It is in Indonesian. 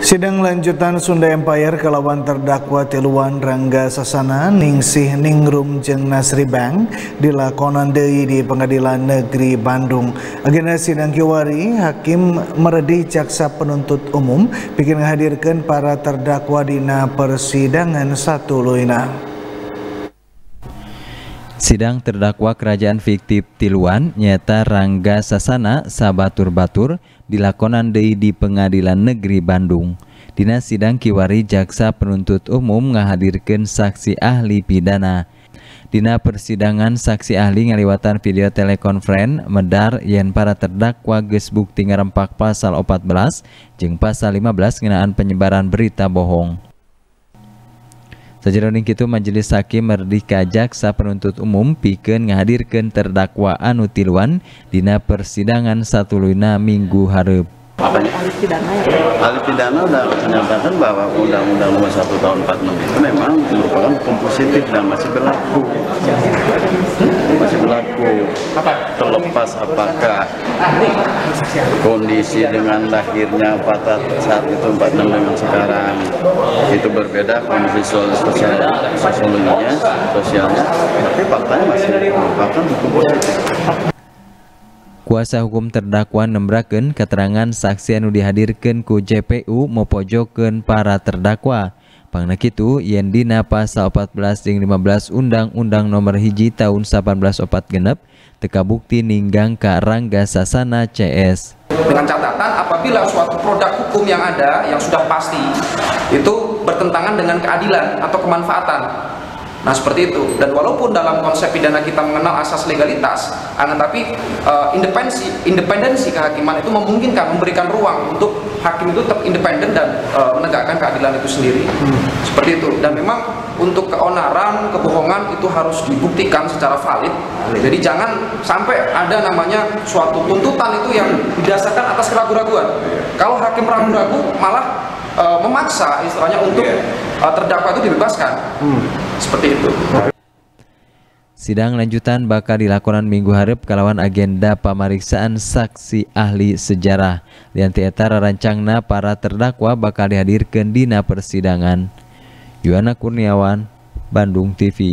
Sidang lanjutan Sunda Empire kelawan terdakwa tiluan Rangga Sasana Ningsih Ningrum Jeng Nasri Bank dilakonan deui di Pengadilan Negeri Bandung. Agenda sidang kiwari Hakim meredi jaksa penuntut umum bikin menghadirkan para terdakwa dina persidangan satu loina. Sidang terdakwa kerajaan fiktif Tiluan nyata Rangga Sasana Sabatur Batur dilakonan deui di Pengadilan Negeri Bandung. Dina sidang kiwari jaksa penuntut umum ngahadirkeun saksi ahli pidana. Dina persidangan saksi ahli ngaliwatan video telekonferen medar yen para terdakwa geus bukti ngarempak pasal 14 jeung pasal 15 ngenaan penyebaran berita bohong. Sajeroning itu majelis Hakim Merdeka Jaksa penuntut umum ngahadirkeun terdakwa anu tiluan Dina persidangan satuluyna Minggu hareup. Hareup. Ahli pidana ya? Ahli pidana sudah menyatakan bahwa Undang-Undang Nomor 1 Tahun 46 itu memang merupakan hukum positif dan masih berlaku. Masih berlaku. Terlepas apakah kondisi dengan lahirnya pada saat itu 46 dengan sekarang itu berbeda kondisi sosial sosiologinya, sosialnya, tapi faktanya masih merupakan hukum positif. Kuasa hukum terdakwa nembraken keterangan saksi anu dihadirkan ku JPU mopojokeun para terdakwa. Pangna kitu yen dina pasal 14 jeung 15 Undang-Undang Nomor Hiji Tahun 1804 genep teka bukti ninggang ka Rangga Sasana CS. Dengan catatan apabila suatu produk hukum yang ada yang sudah pasti itu bertentangan dengan keadilan atau kemanfaatan Nah seperti itu dan walaupun dalam konsep pidana kita mengenal asas legalitas, akan tapi uh, independensi independensi kehakiman itu memungkinkan memberikan ruang untuk hakim itu tetap independen dan uh, menegakkan keadilan itu sendiri. Hmm. Seperti itu dan memang untuk keonaran, kebohongan itu harus dibuktikan secara valid. Jadi jangan sampai ada namanya suatu tuntutan itu yang didasarkan atas keraguan-raguan. Kalau hakim ragu-ragu malah memaksa istilahnya untuk uh, terdakwa itu dibebaskan. Hmm. Seperti itu. Sidang lanjutan bakal dilakukan minggu harap kalawan agenda pemeriksaan saksi ahli sejarah. Lianti eta rancangna para terdakwa bakal dihadirkan dina persidangan. Yuana Kurniawan, Bandung TV.